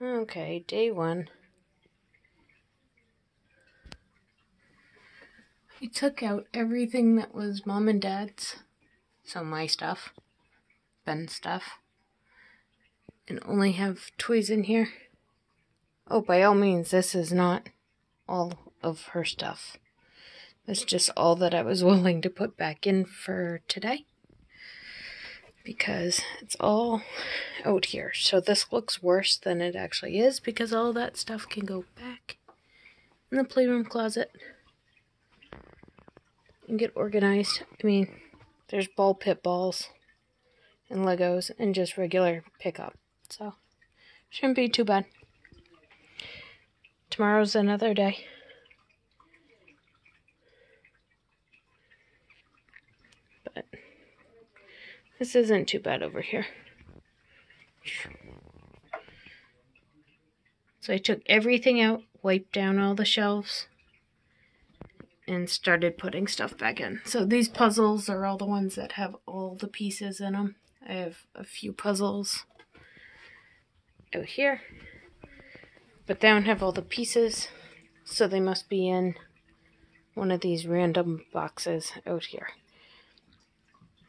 Okay, day one. I took out everything that was mom and dad's, so my stuff, Ben's stuff, and only have toys in here. Oh, by all means, this is not all of her stuff. It's just all that I was willing to put back in for today because it's all out here. So this looks worse than it actually is because all that stuff can go back in the playroom closet and get organized. I mean, there's ball pit balls and Legos and just regular pickup. So, shouldn't be too bad. Tomorrow's another day. But this isn't too bad over here. So I took everything out, wiped down all the shelves, and started putting stuff back in. So these puzzles are all the ones that have all the pieces in them. I have a few puzzles out here, but they don't have all the pieces, so they must be in one of these random boxes out here.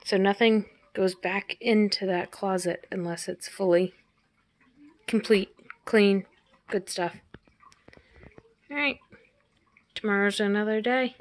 So nothing goes back into that closet unless it's fully complete, clean, good stuff. Alright, tomorrow's another day.